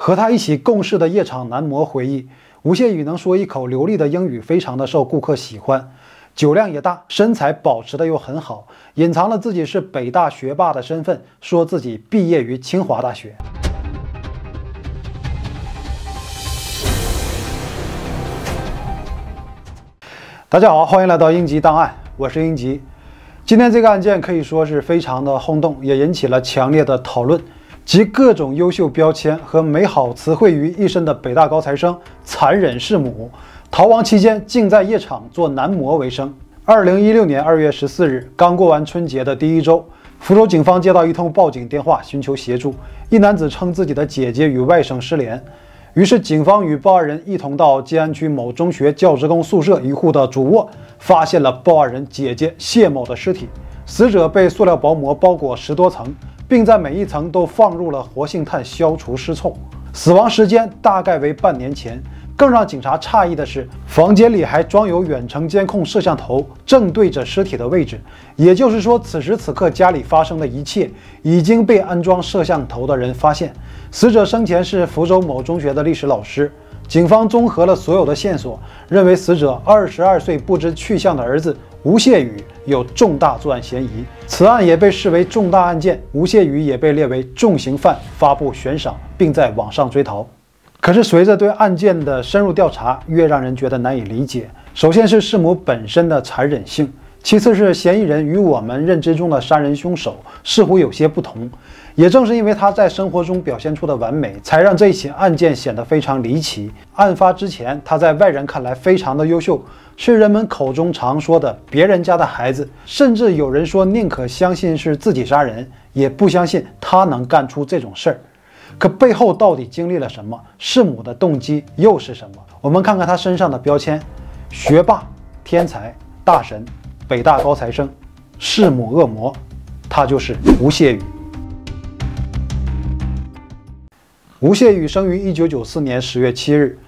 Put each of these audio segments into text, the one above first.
和他一起共事的夜场男模回忆，吴谢宇能说一口流利的英语，非常的受顾客喜欢，酒量也大，身材保持的又很好，隐藏了自己是北大学霸的身份，说自己毕业于清华大学。大家好，欢迎来到英吉档案，我是英吉。今天这个案件可以说是非常的轰动，也引起了强烈的讨论。集各种优秀标签和美好词汇于一身的北大高材生残忍弑母，逃亡期间竟在夜场做男模为生。二零一六年二月十四日，刚过完春节的第一周，福州警方接到一通报警电话，寻求协助。一男子称自己的姐姐与外甥失联，于是警方与报案人一同到静安区某中学教职工宿舍一户的主卧，发现了报案人姐姐谢某的尸体，死者被塑料薄膜包裹十多层。并在每一层都放入了活性炭消除尸臭，死亡时间大概为半年前。更让警察诧异的是，房间里还装有远程监控摄像头，正对着尸体的位置。也就是说，此时此刻家里发生的一切已经被安装摄像头的人发现。死者生前是福州某中学的历史老师。警方综合了所有的线索，认为死者二十二岁不知去向的儿子。吴谢宇有重大作案嫌疑，此案也被视为重大案件，吴谢宇也被列为重刑犯，发布悬赏，并在网上追逃。可是，随着对案件的深入调查，越让人觉得难以理解。首先是弑母本身的残忍性。其次是嫌疑人与我们认知中的杀人凶手似乎有些不同，也正是因为他在生活中表现出的完美，才让这起案件显得非常离奇。案发之前，他在外人看来非常的优秀，是人们口中常说的别人家的孩子，甚至有人说宁可相信是自己杀人，也不相信他能干出这种事儿。可背后到底经历了什么？弑母的动机又是什么？我们看看他身上的标签：学霸、天才、大神。北大高材生，弑母恶魔，他就是吴谢宇。吴谢宇生于一九九四年十月七日，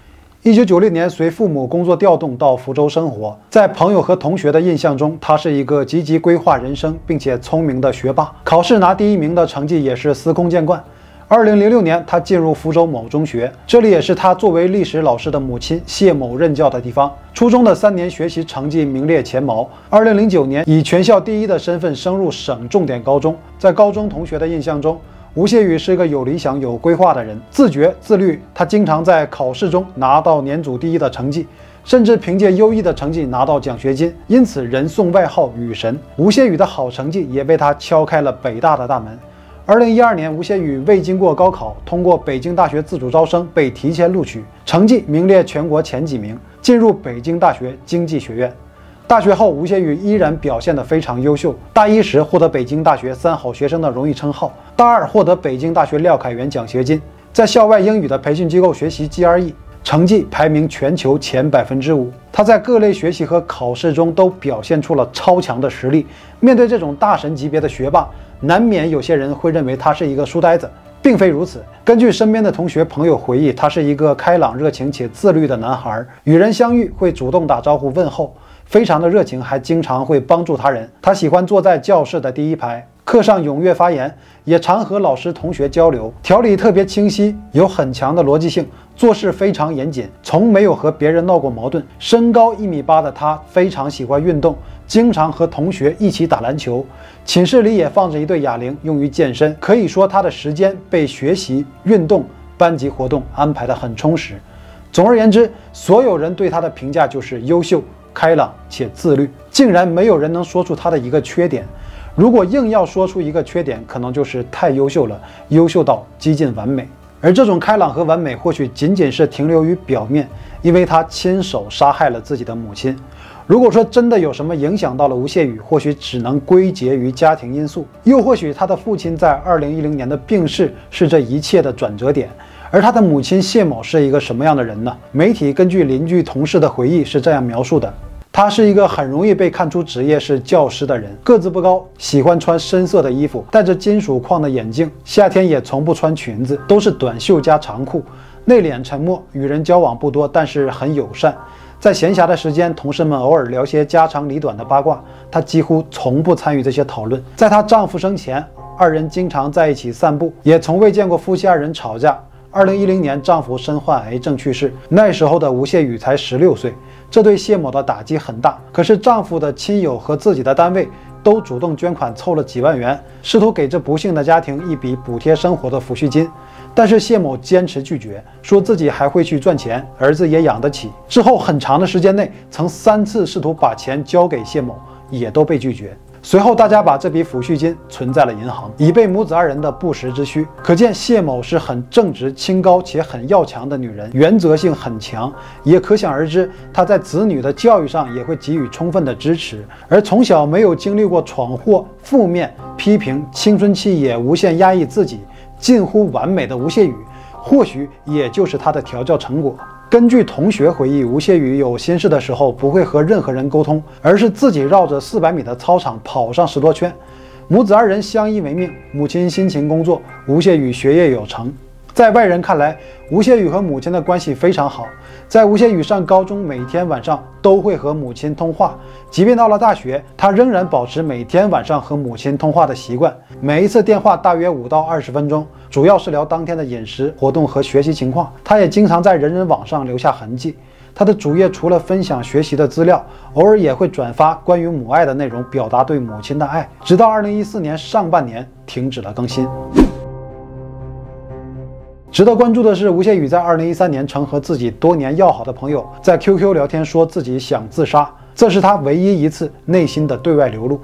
一九九六年随父母工作调动到福州生活。在朋友和同学的印象中，他是一个积极规划人生并且聪明的学霸，考试拿第一名的成绩也是司空见惯。二零零六年，他进入福州某中学，这里也是他作为历史老师的母亲谢某任教的地方。初中的三年学习成绩名列前茅。二零零九年，以全校第一的身份升入省重点高中。在高中同学的印象中，吴谢宇是一个有理想、有规划的人，自觉自律。他经常在考试中拿到年组第一的成绩，甚至凭借优异的成绩拿到奖学金，因此人送外号“雨神”。吴谢宇的好成绩也为他敲开了北大的大门。二零一二年，吴谢宇未经过高考，通过北京大学自主招生被提前录取，成绩名列全国前几名，进入北京大学经济学院。大学后，吴谢宇依然表现得非常优秀。大一时获得北京大学三好学生的荣誉称号，大二获得北京大学廖凯原奖学金，在校外英语的培训机构学习 GRE，成绩排名全球前百分之五。他在各类学习和考试中都表现出了超强的实力。面对这种大神级别的学霸，难免有些人会认为他是一个书呆子，并非如此。根据身边的同学朋友回忆，他是一个开朗、热情且自律的男孩，与人相遇会主动打招呼问候，非常的热情，还经常会帮助他人。他喜欢坐在教室的第一排，课上踊跃发言，也常和老师同学交流，条理特别清晰，有很强的逻辑性，做事非常严谨，从没有和别人闹过矛盾。身高一米八的他，非常喜欢运动。经常和同学一起打篮球，寝室里也放着一对哑铃用于健身。可以说，他的时间被学习、运动、班级活动安排得很充实。总而言之，所有人对他的评价就是优秀、开朗且自律。竟然没有人能说出他的一个缺点。如果硬要说出一个缺点，可能就是太优秀了，优秀到接近完美。而这种开朗和完美，或许仅仅是停留于表面，因为他亲手杀害了自己的母亲。如果说真的有什么影响到了吴谢宇，或许只能归结于家庭因素，又或许他的父亲在二零一零年的病逝是这一切的转折点。而他的母亲谢某是一个什么样的人呢？媒体根据邻居同事的回忆是这样描述的：他是一个很容易被看出职业是教师的人，个子不高，喜欢穿深色的衣服，戴着金属框的眼镜，夏天也从不穿裙子，都是短袖加长裤，内敛沉默，与人交往不多，但是很友善。在闲暇的时间，同事们偶尔聊些家长里短的八卦，她几乎从不参与这些讨论。在她丈夫生前，二人经常在一起散步，也从未见过夫妻二人吵架。二零一零年，丈夫身患癌症去世，那时候的吴谢宇才十六岁，这对谢某的打击很大。可是丈夫的亲友和自己的单位都主动捐款，凑了几万元，试图给这不幸的家庭一笔补贴生活的抚恤金。但是谢某坚持拒绝，说自己还会去赚钱，儿子也养得起。之后很长的时间内，曾三次试图把钱交给谢某，也都被拒绝。随后，大家把这笔抚恤金存在了银行，以备母子二人的不时之需。可见谢某是很正直、清高且很要强的女人，原则性很强。也可想而知，她在子女的教育上也会给予充分的支持。而从小没有经历过闯祸、负面批评，青春期也无限压抑自己，近乎完美的吴谢宇，或许也就是她的调教成果。根据同学回忆，吴谢宇有心事的时候不会和任何人沟通，而是自己绕着四百米的操场跑上十多圈。母子二人相依为命，母亲辛勤工作，吴谢宇学业有成。在外人看来，吴谢宇和母亲的关系非常好。在吴谢宇上高中，每天晚上都会和母亲通话。即便到了大学，他仍然保持每天晚上和母亲通话的习惯。每一次电话大约五到二十分钟，主要是聊当天的饮食、活动和学习情况。他也经常在人人网上留下痕迹。他的主页除了分享学习的资料，偶尔也会转发关于母爱的内容，表达对母亲的爱。直到二零一四年上半年停止了更新。值得关注的是，吴谢宇在二零一三年曾和自己多年要好的朋友在 QQ 聊天，说自己想自杀，这是他唯一一次内心的对外流露。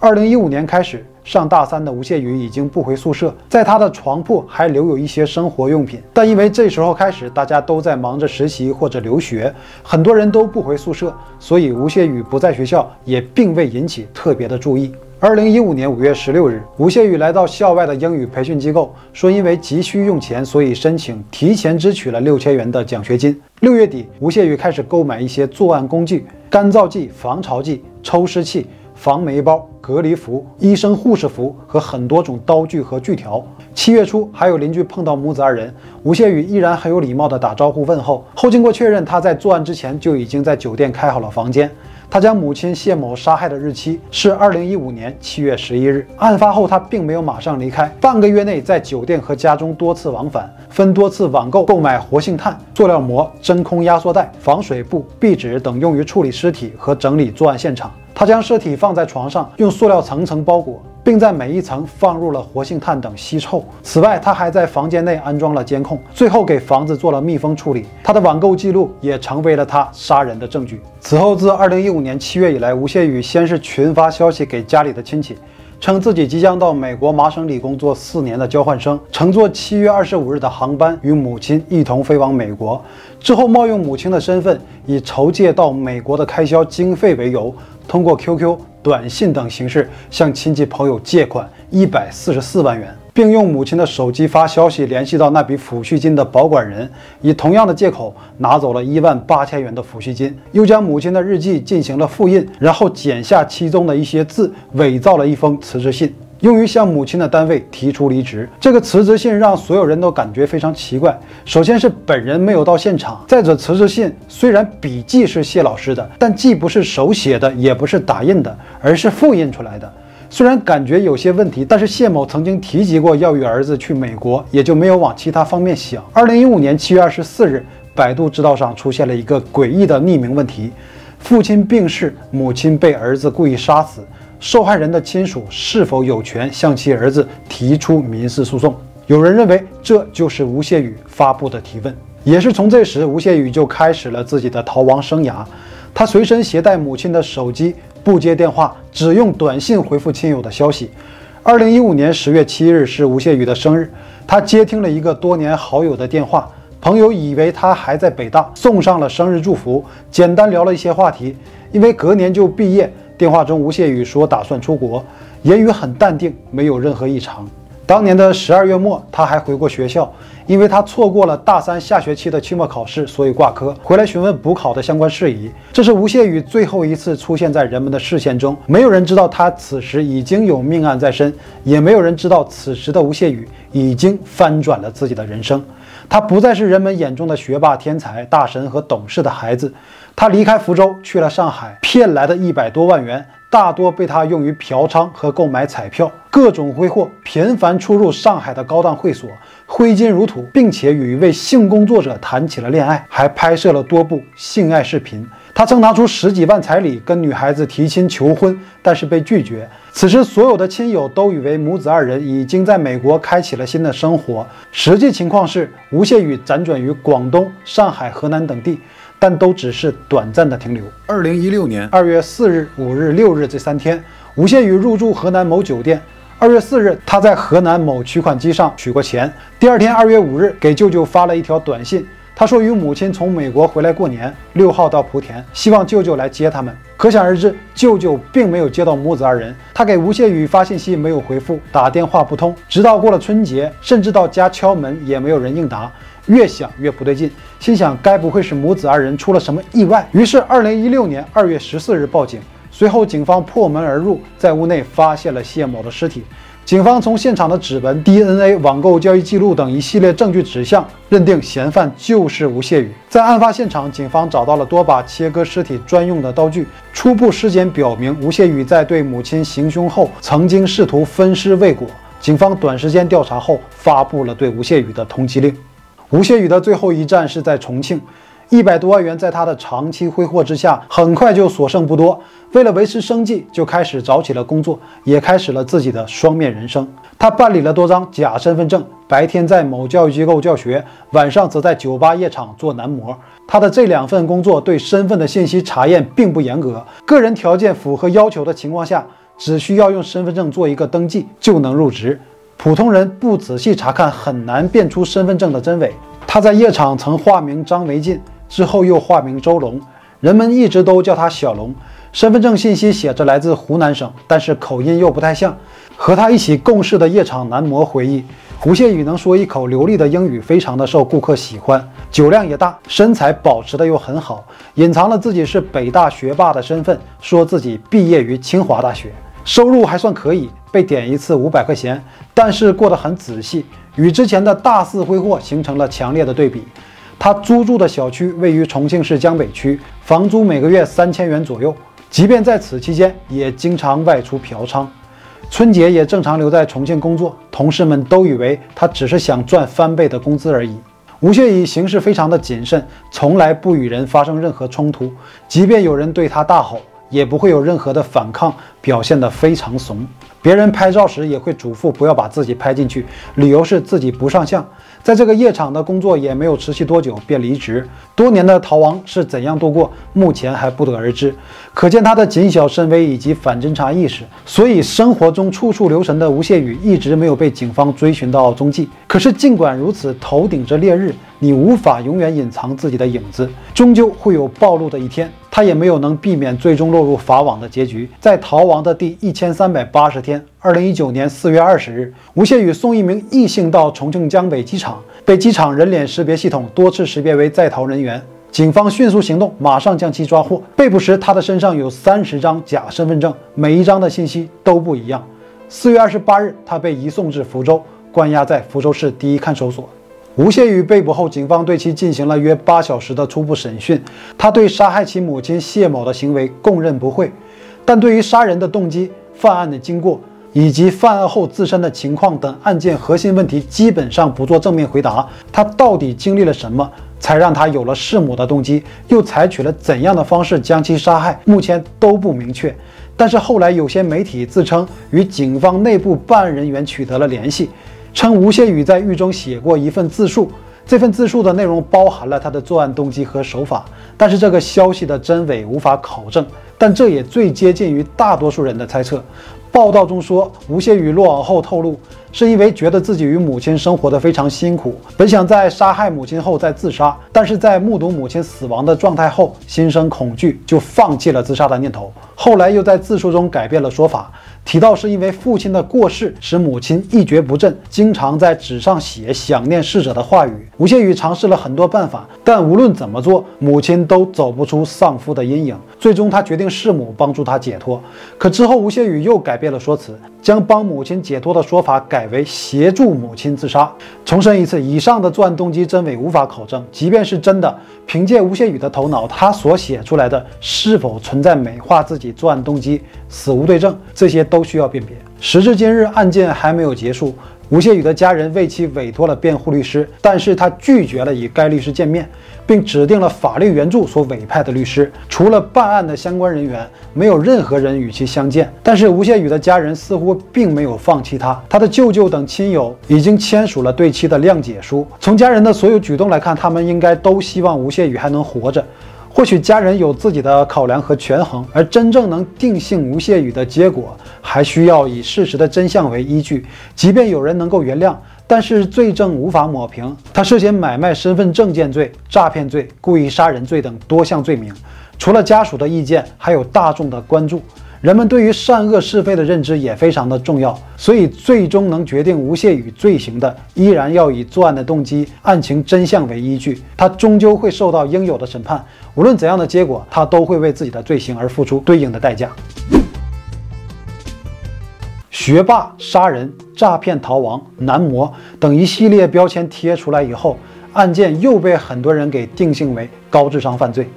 二零一五年开始，上大三的吴谢宇已经不回宿舍，在他的床铺还留有一些生活用品，但因为这时候开始大家都在忙着实习或者留学，很多人都不回宿舍，所以吴谢宇不在学校也并未引起特别的注意。二零一五年五月十六日，吴谢宇来到校外的英语培训机构，说因为急需用钱，所以申请提前支取了六千元的奖学金。六月底，吴谢宇开始购买一些作案工具：干燥剂、防潮剂、抽湿器、防霉包、隔离服、医生护士服和很多种刀具和锯条。七月初，还有邻居碰到母子二人，吴谢宇依然很有礼貌地打招呼问候。后经过确认，他在作案之前就已经在酒店开好了房间。他将母亲谢某杀害的日期是二零一五年七月十一日。案发后，他并没有马上离开，半个月内在酒店和家中多次往返，分多次网购购买活性炭、塑料膜、真空压缩袋、防水布、壁纸等，用于处理尸体和整理作案现场。他将尸体放在床上，用塑料层层包裹，并在每一层放入了活性炭等吸臭。此外，他还在房间内安装了监控，最后给房子做了密封处理。他的网购记录也成为了他杀人的证据。此后，自二零一五年七月以来，吴谢宇先是群发消息给家里的亲戚。称自己即将到美国麻省理工做四年的交换生，乘坐七月二十五日的航班与母亲一同飞往美国。之后冒用母亲的身份，以筹借到美国的开销经费为由，通过 QQ、短信等形式向亲戚朋友借款一百四十四万元。并用母亲的手机发消息联系到那笔抚恤金的保管人，以同样的借口拿走了一万八千元的抚恤金，又将母亲的日记进行了复印，然后剪下其中的一些字，伪造了一封辞职信，用于向母亲的单位提出离职。这个辞职信让所有人都感觉非常奇怪。首先是本人没有到现场，再者辞职信虽然笔迹是谢老师的，但既不是手写的，也不是打印的，而是复印出来的。虽然感觉有些问题，但是谢某曾经提及过要与儿子去美国，也就没有往其他方面想。二零一五年七月二十四日，百度知道上出现了一个诡异的匿名问题：父亲病逝，母亲被儿子故意杀死，受害人的亲属是否有权向其儿子提出民事诉讼？有人认为这就是吴谢宇发布的提问。也是从这时，吴谢宇就开始了自己的逃亡生涯。他随身携带母亲的手机。不接电话，只用短信回复亲友的消息。二零一五年十月七日是吴谢宇的生日，他接听了一个多年好友的电话，朋友以为他还在北大，送上了生日祝福，简单聊了一些话题。因为隔年就毕业，电话中吴谢宇说打算出国，言语很淡定，没有任何异常。当年的十二月末，他还回过学校。因为他错过了大三下学期的期末考试，所以挂科回来询问补考的相关事宜。这是吴谢宇最后一次出现在人们的视线中，没有人知道他此时已经有命案在身，也没有人知道此时的吴谢宇已经翻转了自己的人生。他不再是人们眼中的学霸、天才、大神和懂事的孩子，他离开福州去了上海，骗来的一百多万元大多被他用于嫖娼和购买彩票，各种挥霍，频繁出入上海的高档会所，挥金如土，并且与一位性工作者谈起了恋爱，还拍摄了多部性爱视频。他曾拿出十几万彩礼跟女孩子提亲求婚，但是被拒绝。此时，所有的亲友都以为母子二人已经在美国开启了新的生活。实际情况是，吴谢宇辗转于广东、上海、河南等地。但都只是短暂的停留。二零一六年二月四日、五日、六日这三天，吴谢宇入住河南某酒店。二月四日，他在河南某取款机上取过钱。第二天，二月五日，给舅舅发了一条短信，他说与母亲从美国回来过年，六号到莆田，希望舅舅来接他们。可想而知，舅舅并没有接到母子二人。他给吴谢宇发信息没有回复，打电话不通，直到过了春节，甚至到家敲门也没有人应答。越想越不对劲，心想该不会是母子二人出了什么意外？于是，二零一六年二月十四日报警。随后，警方破门而入，在屋内发现了谢某的尸体。警方从现场的指纹、DNA、网购交易记录等一系列证据指向，认定嫌犯就是吴谢宇。在案发现场，警方找到了多把切割尸体专用的刀具。初步尸检表明，吴谢宇在对母亲行凶后，曾经试图分尸未果。警方短时间调查后，发布了对吴谢宇的通缉令。吴谢宇的最后一站是在重庆，一百多万元在他的长期挥霍之下，很快就所剩不多。为了维持生计，就开始找起了工作，也开始了自己的双面人生。他办理了多张假身份证，白天在某教育机构教学，晚上则在酒吧夜场做男模。他的这两份工作对身份的信息查验并不严格，个人条件符合要求的情况下，只需要用身份证做一个登记就能入职。普通人不仔细查看，很难辨出身份证的真伪。他在夜场曾化名张维进，之后又化名周龙，人们一直都叫他小龙。身份证信息写着来自湖南省，但是口音又不太像。和他一起共事的夜场男模回忆，胡谢宇能说一口流利的英语，非常的受顾客喜欢，酒量也大，身材保持的又很好，隐藏了自己是北大学霸的身份，说自己毕业于清华大学。收入还算可以，被点一次五百块钱，但是过得很仔细，与之前的大肆挥霍形成了强烈的对比。他租住的小区位于重庆市江北区，房租每个月三千元左右。即便在此期间，也经常外出嫖娼，春节也正常留在重庆工作。同事们都以为他只是想赚翻倍的工资而已。吴谢宇行事非常的谨慎，从来不与人发生任何冲突，即便有人对他大吼。也不会有任何的反抗，表现得非常怂。别人拍照时也会嘱咐不要把自己拍进去，理由是自己不上相。在这个夜场的工作也没有持续多久便离职。多年的逃亡是怎样度过，目前还不得而知。可见他的谨小慎微以及反侦查意识。所以生活中处处留神的吴谢宇一直没有被警方追寻到踪迹。可是尽管如此，头顶着烈日，你无法永远隐藏自己的影子，终究会有暴露的一天。他也没有能避免最终落入法网的结局。在逃亡的第一千三百八十天，二零一九年四月二十日，吴谢宇送一名异性到重庆江北机场，被机场人脸识别系统多次识别为在逃人员。警方迅速行动，马上将其抓获。被捕时，他的身上有三十张假身份证，每一张的信息都不一样。四月二十八日，他被移送至福州，关押在福州市第一看守所。吴谢宇被捕后，警方对其进行了约八小时的初步审讯。他对杀害其母亲谢某的行为供认不讳，但对于杀人的动机、犯案的经过以及犯案后自身的情况等案件核心问题，基本上不做正面回答。他到底经历了什么，才让他有了弑母的动机？又采取了怎样的方式将其杀害？目前都不明确。但是后来有些媒体自称与警方内部办案人员取得了联系。称吴谢宇在狱中写过一份自述，这份自述的内容包含了他的作案动机和手法，但是这个消息的真伪无法考证，但这也最接近于大多数人的猜测。报道中说，吴谢宇落网后透露，是因为觉得自己与母亲生活的非常辛苦，本想在杀害母亲后再自杀，但是在目睹母亲死亡的状态后，心生恐惧，就放弃了自杀的念头。后来又在自述中改变了说法。提到是因为父亲的过世使母亲一蹶不振，经常在纸上写想念逝者的话语。吴谢宇尝试了很多办法，但无论怎么做，母亲都走不出丧夫的阴影。最终，他决定弑母，帮助他解脱。可之后，吴谢宇又改变了说辞，将帮母亲解脱的说法改为协助母亲自杀。重申一次，以上的作案动机真伪无法考证。即便是真的，凭借吴谢宇的头脑，他所写出来的是否存在美化自己作案动机，死无对证，这些都需要辨别。时至今日，案件还没有结束。吴谢宇的家人为其委托了辩护律师，但是他拒绝了与该律师见面，并指定了法律援助所委派的律师。除了办案的相关人员，没有任何人与其相见。但是吴谢宇的家人似乎并没有放弃他，他的舅舅等亲友已经签署了对其的谅解书。从家人的所有举动来看，他们应该都希望吴谢宇还能活着。或许家人有自己的考量和权衡，而真正能定性吴谢宇的结果，还需要以事实的真相为依据。即便有人能够原谅，但是罪证无法抹平。他涉嫌买卖身份证件罪、诈骗罪、故意杀人罪等多项罪名。除了家属的意见，还有大众的关注。人们对于善恶是非的认知也非常的重要，所以最终能决定吴谢宇罪行的，依然要以作案的动机、案情真相为依据。他终究会受到应有的审判，无论怎样的结果，他都会为自己的罪行而付出对应的代价。学霸、杀人、诈骗、逃亡、男模等一系列标签贴出来以后，案件又被很多人给定性为高智商犯罪。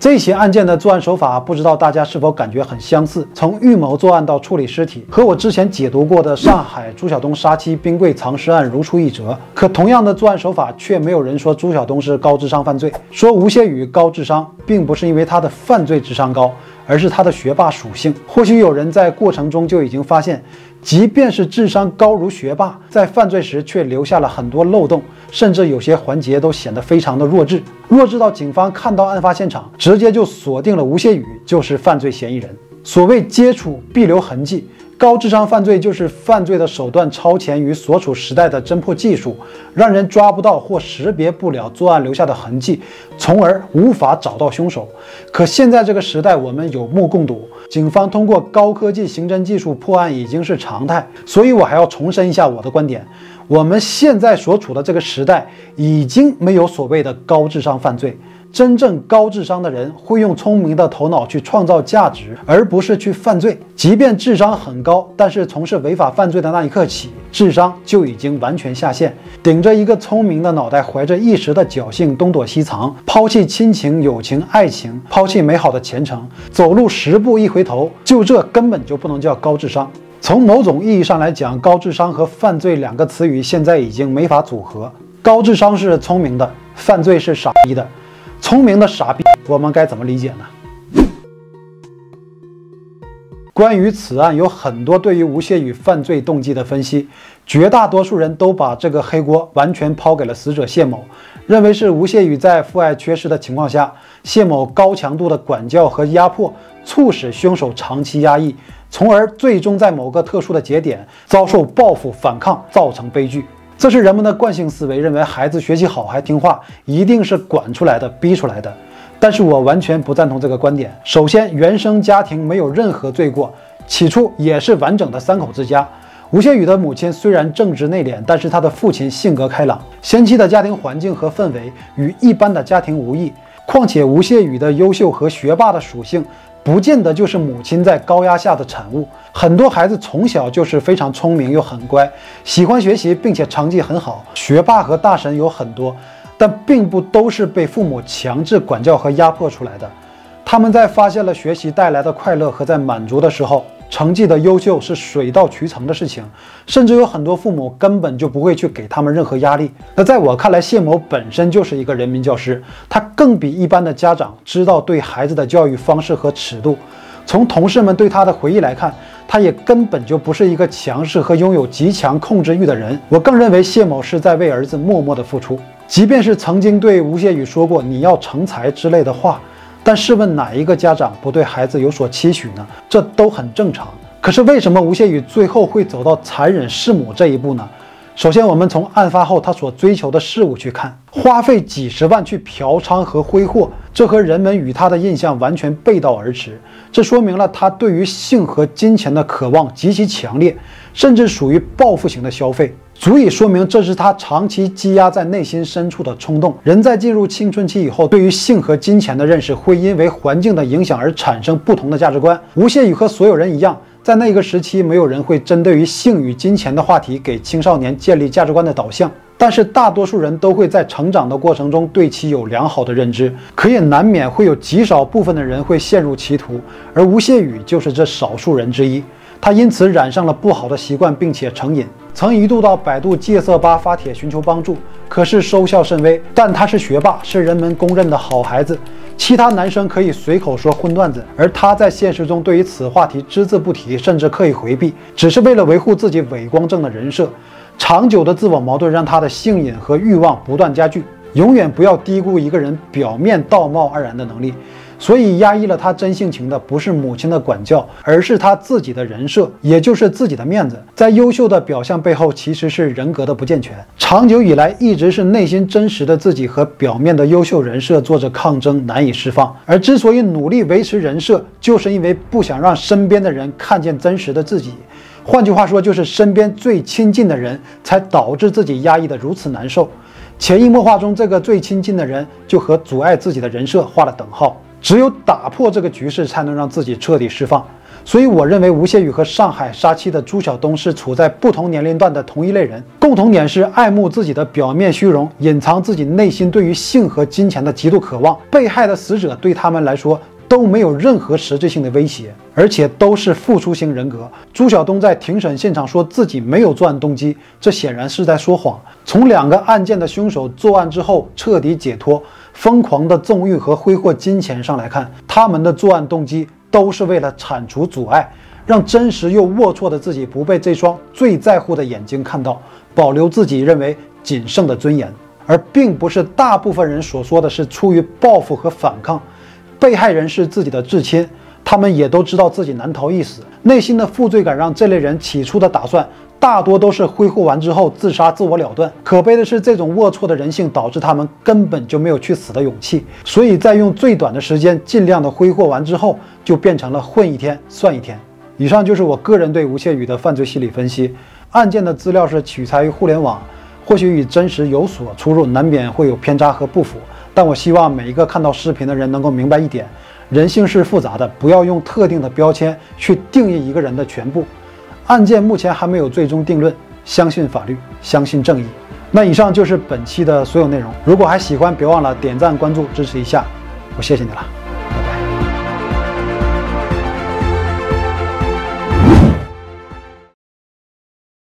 这起案件的作案手法，不知道大家是否感觉很相似？从预谋作案到处理尸体，和我之前解读过的上海朱晓东杀妻冰柜藏尸案如出一辙。可同样的作案手法，却没有人说朱晓东是高智商犯罪。说吴谢宇高智商，并不是因为他的犯罪智商高，而是他的学霸属性。或许有人在过程中就已经发现。即便是智商高如学霸，在犯罪时却留下了很多漏洞，甚至有些环节都显得非常的弱智，弱智到警方看到案发现场，直接就锁定了吴谢宇就是犯罪嫌疑人。所谓接触必留痕迹。高智商犯罪就是犯罪的手段超前于所处时代的侦破技术，让人抓不到或识别不了作案留下的痕迹，从而无法找到凶手。可现在这个时代，我们有目共睹，警方通过高科技刑侦技术破案已经是常态。所以我还要重申一下我的观点：我们现在所处的这个时代，已经没有所谓的高智商犯罪。真正高智商的人会用聪明的头脑去创造价值，而不是去犯罪。即便智商很高，但是从事违法犯罪的那一刻起，智商就已经完全下线。顶着一个聪明的脑袋，怀着一时的侥幸东躲西藏，抛弃亲情、友情、爱情，抛弃美好的前程，走路十步一回头，就这根本就不能叫高智商。从某种意义上来讲，高智商和犯罪两个词语现在已经没法组合。高智商是聪明的，犯罪是傻逼的。聪明的傻逼，我们该怎么理解呢？关于此案，有很多对于吴谢宇犯罪动机的分析，绝大多数人都把这个黑锅完全抛给了死者谢某，认为是吴谢宇在父爱缺失的情况下，谢某高强度的管教和压迫，促使凶手长期压抑，从而最终在某个特殊的节点遭受报复反抗，造成悲剧。这是人们的惯性思维，认为孩子学习好还听话，一定是管出来的、逼出来的。但是我完全不赞同这个观点。首先，原生家庭没有任何罪过，起初也是完整的三口之家。吴谢宇的母亲虽然正直内敛，但是他的父亲性格开朗。先期的家庭环境和氛围与一般的家庭无异。况且吴谢宇的优秀和学霸的属性。不见得就是母亲在高压下的产物。很多孩子从小就是非常聪明又很乖，喜欢学习，并且成绩很好。学霸和大神有很多，但并不都是被父母强制管教和压迫出来的。他们在发现了学习带来的快乐和在满足的时候。成绩的优秀是水到渠成的事情，甚至有很多父母根本就不会去给他们任何压力。那在我看来，谢某本身就是一个人民教师，他更比一般的家长知道对孩子的教育方式和尺度。从同事们对他的回忆来看，他也根本就不是一个强势和拥有极强控制欲的人。我更认为谢某是在为儿子默默的付出，即便是曾经对吴谢宇说过“你要成才”之类的话。但试问哪一个家长不对孩子有所期许呢？这都很正常。可是为什么吴谢宇最后会走到残忍弑母这一步呢？首先，我们从案发后他所追求的事物去看，花费几十万去嫖娼和挥霍，这和人们与他的印象完全背道而驰。这说明了他对于性和金钱的渴望极其强烈，甚至属于报复型的消费。足以说明，这是他长期积压在内心深处的冲动。人在进入青春期以后，对于性和金钱的认识会因为环境的影响而产生不同的价值观。吴谢宇和所有人一样。在那个时期，没有人会针对于性与金钱的话题给青少年建立价值观的导向。但是大多数人都会在成长的过程中对其有良好的认知，可也难免会有极少部分的人会陷入歧途，而吴谢宇就是这少数人之一。他因此染上了不好的习惯，并且成瘾，曾一度到百度戒色吧发帖寻求帮助，可是收效甚微。但他是学霸，是人们公认的好孩子，其他男生可以随口说荤段子，而他在现实中对于此话题只字不提，甚至刻意回避，只是为了维护自己伪光正的人设。长久的自我矛盾让他的性瘾和欲望不断加剧。永远不要低估一个人表面道貌岸然的能力。所以压抑了他真性情的不是母亲的管教，而是他自己的人设，也就是自己的面子。在优秀的表象背后，其实是人格的不健全。长久以来，一直是内心真实的自己和表面的优秀人设做着抗争，难以释放。而之所以努力维持人设，就是因为不想让身边的人看见真实的自己。换句话说，就是身边最亲近的人才导致自己压抑的如此难受。潜移默化中，这个最亲近的人就和阻碍自己的人设画了等号。只有打破这个局势，才能让自己彻底释放。所以，我认为吴谢宇和上海杀妻的朱晓东是处在不同年龄段的同一类人，共同点是爱慕自己的表面虚荣，隐藏自己内心对于性和金钱的极度渴望。被害的死者对他们来说。都没有任何实质性的威胁，而且都是付出型人格。朱晓东在庭审现场说自己没有作案动机，这显然是在说谎。从两个案件的凶手作案之后彻底解脱、疯狂的纵欲和挥霍金钱上来看，他们的作案动机都是为了铲除阻碍，让真实又龌龊的自己不被这双最在乎的眼睛看到，保留自己认为仅剩的尊严，而并不是大部分人所说的是出于报复和反抗。被害人是自己的至亲，他们也都知道自己难逃一死，内心的负罪感让这类人起初的打算大多都是挥霍完之后自杀自我了断。可悲的是，这种龌龊的人性导致他们根本就没有去死的勇气，所以在用最短的时间尽量的挥霍完之后，就变成了混一天算一天。以上就是我个人对吴谢宇的犯罪心理分析。案件的资料是取材于互联网，或许与真实有所出入，难免会有偏差和不符。但我希望每一个看到视频的人能够明白一点：人性是复杂的，不要用特定的标签去定义一个人的全部。案件目前还没有最终定论，相信法律，相信正义。那以上就是本期的所有内容。如果还喜欢，别忘了点赞、关注、支持一下，我谢谢你了。